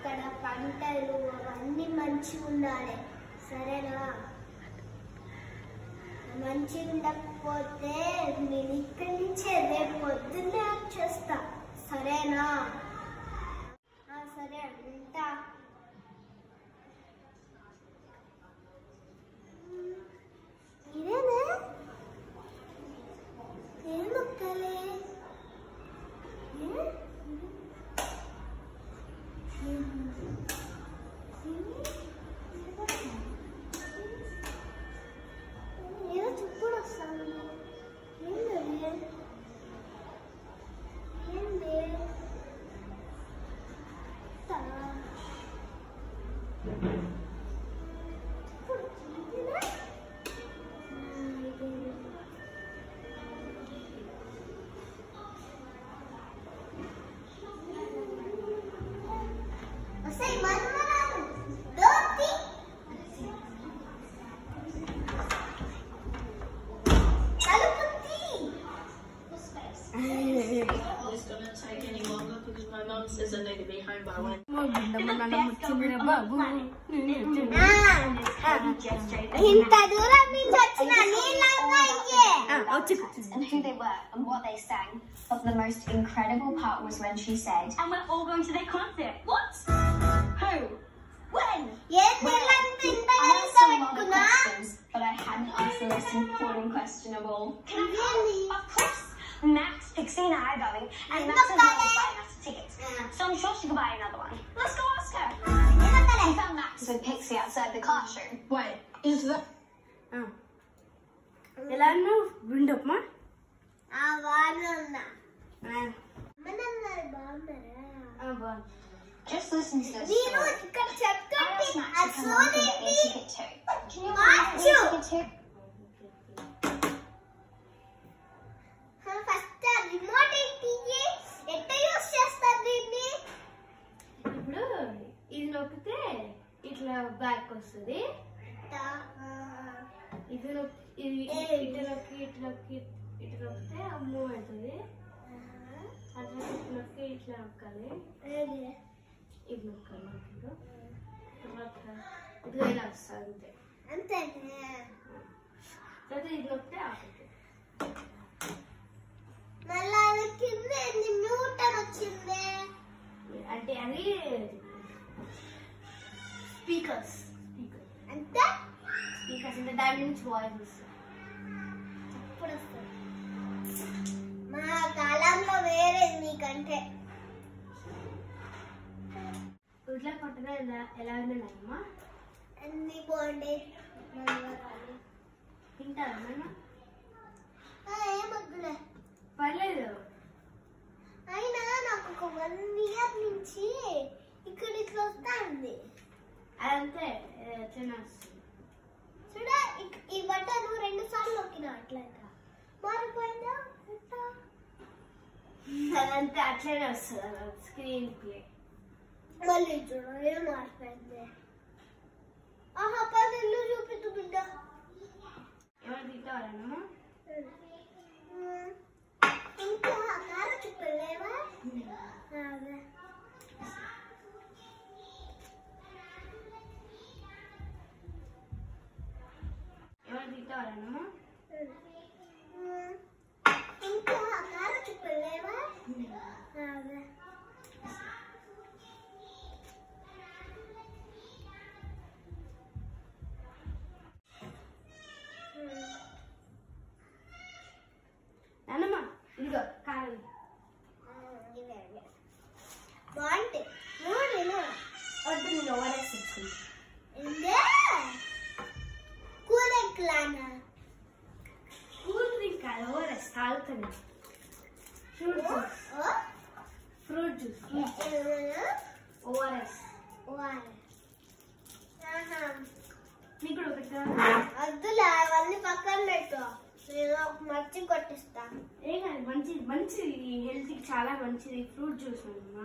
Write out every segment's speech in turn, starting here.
అక్కడ పంటలు అవన్నీ మంచిగా ఉండాలి. సరేనా? మంచి ఉండకపోతే నేను ఇక్కడి నుంచే రేపు పొద్దున్నే వచ్చేస్తా. సరేనా? ఆ, సరే ఉంటా ఇంత దూరం నుంచి వచ్చిన నీళ్ళంగా ఇయ్యే and who they were and what they sang. But the most incredible part was when she said, And we're all going to their concert. What? Who? When? ఏం నీళ్ళంత ఇంత I కలిసి asked a lot of పెట్టుకున్నా questions, but I hadn't asked the most important question of all. ఇదేంది Of course. Max, Pixie and I are going, and Max is going to buy us tickets. So I'm sure she could buy another one. Let's go ask her. I found Max with Pixie outside the classroom. Wait, is that... Oh. ಎಲ್ಲಾನು ಬಿಂಡಪ್ಪ oh, Just listen to this. Story. I asked Max to come and get a ticket too. Can you buy a ticket too? నొక్కితే ఇట్లా back వస్తుంది. ఇది నొక్కి ఇది ఇటు నొక్కి ఇటు నొక్కి ఇటు నొక్కితే మూవ్ అవుతుంది. అట్లా ఇటు నొక్కి ఇట్లా నొక్కాలి. ఇది నొక్కాలి తర్వాత ఇదిగో ఇలా వస్తుంది అంతే. తర్వాత ఇది నొక్కితే ఆపుతుంది మళ్ళా అది కింద ఎన్ని న్యూటన్ వచ్చింది అంటే అది స్పీకర్స్ స్పీకర్ అంటే స్పీకర్స్ అంటే దాని నుంచి వాయిస్ వస్తుంది ఇప్పుడు వస్తుంది మా కాలంలో వేరే మీకంటే ఇట్లా కొట్టగా ఎలా ఎలా ఉన్నాయమ్మా? అన్ని బాగుండే. తింటారా నాన్న ఏమొద్దులే పర్లేదు. అయినా నాకు ఒక వన్ ఇయర్ నుంచి ఇక్కడ ఇట్లా వస్తుంది. అదంతే ఎట్లనే వస్తుంది చూడ ఈ బటన్ రెండు సార్లు నొక్కినా అట్లా మారిపోయిందా? అదంతే అట్లనే వస్తుంది స్క్రీన్ ప్లే మళ్ళీ చూడ ఏం మారిపోయింది. ఆహా పది ఇల్లు చూపిద్దు బిడ్డ ఏమైనా తింటావారమ్మా. ఇంకా కార చుక్కలేవా నేను వద్దు నేను ఓఆర్ఎస్ తెచ్చుకుంటా ఏందే కూరెక్లానా కూల్ ఓఆర్ఎస్ తాగుతాను ఫ్రూట్ జ్యూస్ ఓఆర్ఎస్ ఒకటి కావాలా? వద్దులే అవన్నీ పక్కన పెట్టు. నేను ఒక మర్చి కొట్టిస్తా. ఏం మంచిది మంచిది. హెల్త్కి చాలా మంచిది. ఫ్రూట్ జ్యూస్ అమ్మా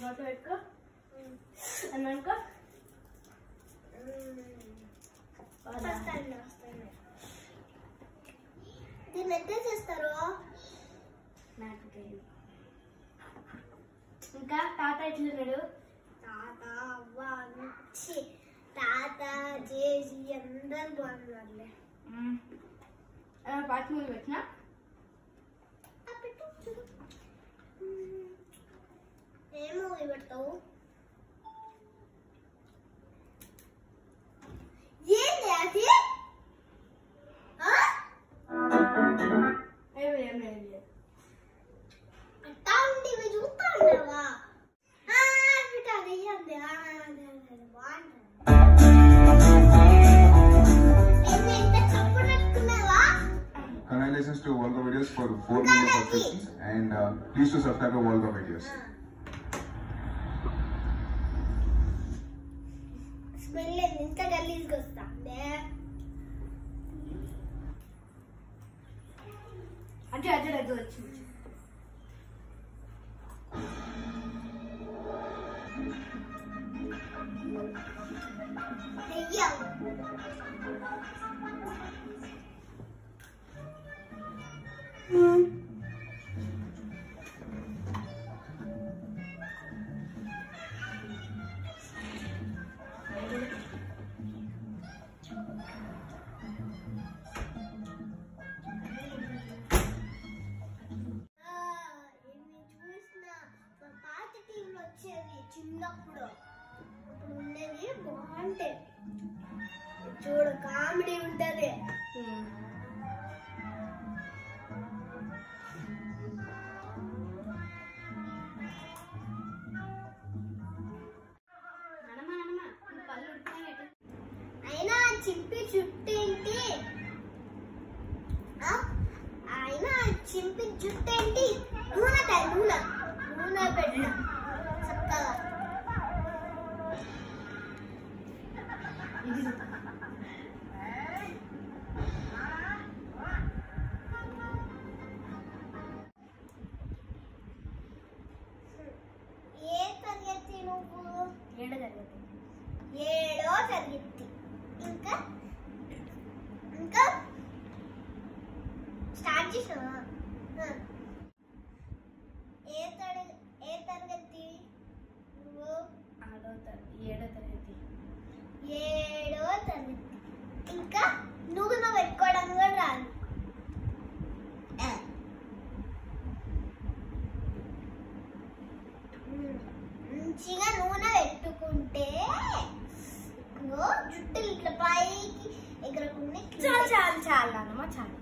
నోట్లో పెట్టుకో. అన్నాక దీన్ని ఎంత చేస్తారు? నాకు తెలియదు ఇంకా తాత ఎట్లున్నాడు? తాత అవ్వ నుంచి తాత జేజీ అందరు బాగున్నారులే. పాట మూవీ పెట్టినా? and uh, please to subscribe to all the videos. Smell it, Instagram is good బాగుంటాయి చూడు కామెడీ ఉంటది. అయినా చింపి చుట్టేంటి అయినా చింపి జుట్టేంటి నూనె తా నూనె. నూనె పెట్ట తరగతి ఇంకా నువ్వు నా పెట్టుకోవడం కూడా రాదు మంచిగా నూనె పెట్టుకుంటే జుట్టు ఇట్లా పైకి ఎగరకుండా చాలు చాలు చాలు నానమ్మ చాలు.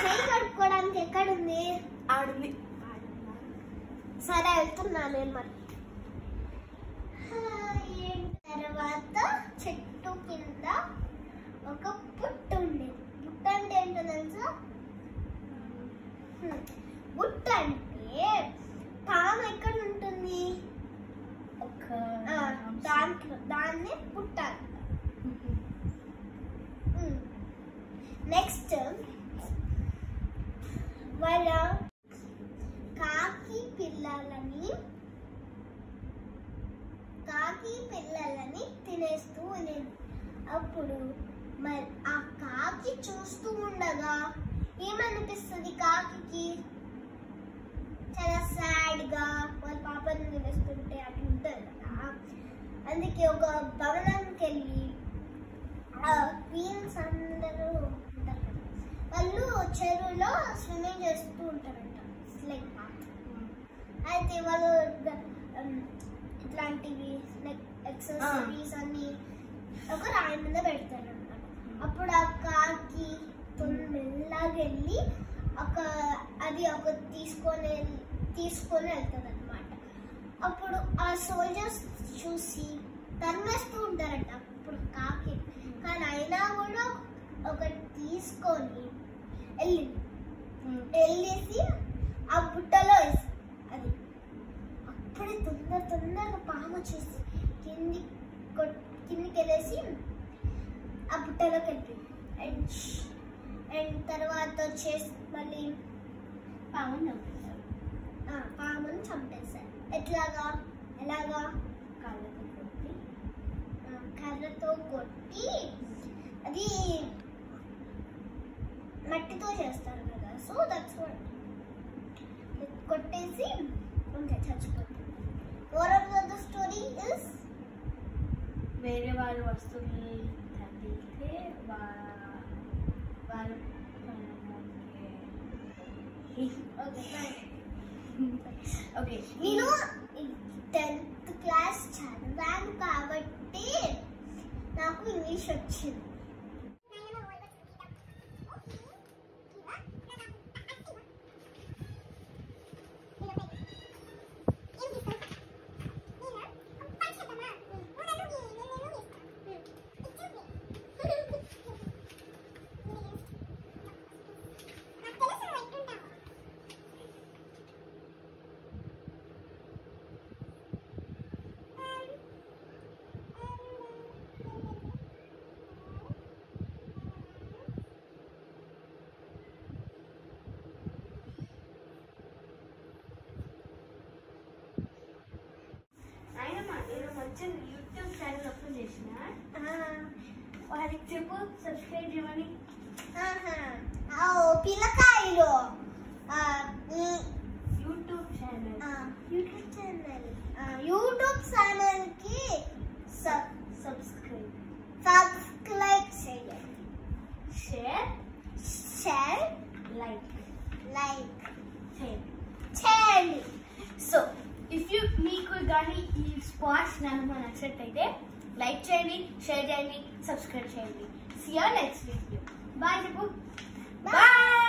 చేయి కడుక్కోవడానికి ఎక్కడుంది? ఆడుంది. సరే వెళ్తున్నా నేను మరి. తర్వాత చెట్టు కింద ఒక పుట్టు ఉండేది పుట్ట అంటే ఏంటో తెలుసా. పుట్ట అంటే పాము ఎక్కడ ఉంటుంది? దాంట్లో దాన్ని పుట్ట నెక్స్ట్ వాళ్ళ కాకి పిల్లలని కాకి పిల్లలని తినేస్తూ ఉండేది అప్పుడు మరి ఆ కాకి చూస్తూ ఉండగా ఏమనిపిస్తుంది కాకి చాలా సాడ్గా వాళ్ళ పాపని తినేస్తుంటే అట్లా ఉంటుంది కదా అందుకే ఒక భవనానికి వెళ్ళి ఆ క్వీన్స్ అందరూ ఉంటారు. వాళ్ళు చెరువులో స్విమ్మింగ్ చేస్తూ ఉంటారంట లైక్ అయితే వాళ్ళు ఇట్లాంటివి లైక్ ఎక్సెసరీస్ అన్ని ఒక రాయి మీద పెడతారు అనమాట అప్పుడు ఆ కాకి మెల్లగా వెళ్ళి ఒక అది ఒక తీసుకొని తీసుకొని వెళ్తుంది అనమాట అప్పుడు ఆ సోల్జర్స్ చూసి తరిమేస్తూ ఉంటారంట. అప్పుడు కాకి కానీ అయినా కూడా ఒకటి తీసుకొని వెళ్ళి వెళ్ళేసి ఆ బుట్టలో వేసి అది. అప్పుడే తొందర తొందరగా పాము వచ్చేసి కింది కిందికి వెళ్ళేసి ఆ బుట్టలోకి కలిపి అండ్ అండ్ తర్వాత వచ్చేసి మళ్ళీ పాముని చంపేశారు. పాముని చంపేశారు. ఎట్లాగా? ఎలాగా? ఆ, కర్రతో కొట్టి అది మట్టితో చేస్తారు కదా సో దట్స్ వాట్ కొట్టేసి అంతే చచ్చిపోతుంది moral of the story is వేరే వాళ్ళు వస్తువుల్ని తగ్గితే వా- వాళ్ళు ఓకే నేను టెన్త్ క్లాస్ చదివాను కాబట్టి నాకు ఇంగ్లీష్ వారికి చెప్పు సబ్స్క్రైబ్ చేయమని ఆహా. ఆ, ఓ పిల్లకాయలు ఆ, ఈ, యూట్యూబ్ ఛానల్ ఆ, యూట్యూబ్ ఛానల్ ఆ, యూట్యూబ్ ఛానల్ కి సబ్ సబ్స్క్రైబ్ సబ్స్క్రైబ్ చేయండి షేర్ షేర్ లైక్ లైక్ చేయండి చేయండి సో ఇఫ్ యూ మీకు కానీ ఈ స్పాట్స్ నాకు నచ్చినట్టయితే Like Jamie, share Jamie, subscribe Jamie. See you next video. Bye, Jabu. Bye. Bye.